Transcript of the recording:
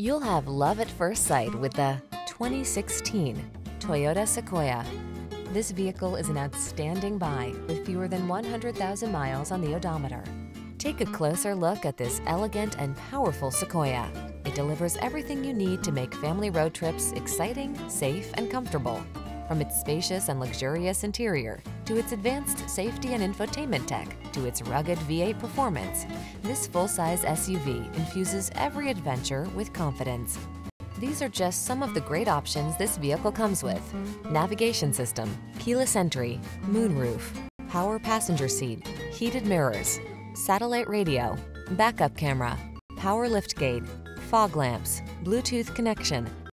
You'll have love at first sight with the 2016 Toyota Sequoia. This vehicle is an outstanding buy with fewer than 100,000 miles on the odometer. Take a closer look at this elegant and powerful Sequoia. It delivers everything you need to make family road trips exciting, safe, and comfortable. From its spacious and luxurious interior to its advanced safety and infotainment tech to its rugged V8 performance, this full-size SUV infuses every adventure with confidence. These are just some of the great options this vehicle comes with. Navigation system, keyless entry, moonroof, power passenger seat, heated mirrors, satellite radio, backup camera, power liftgate, fog lamps, Bluetooth connection,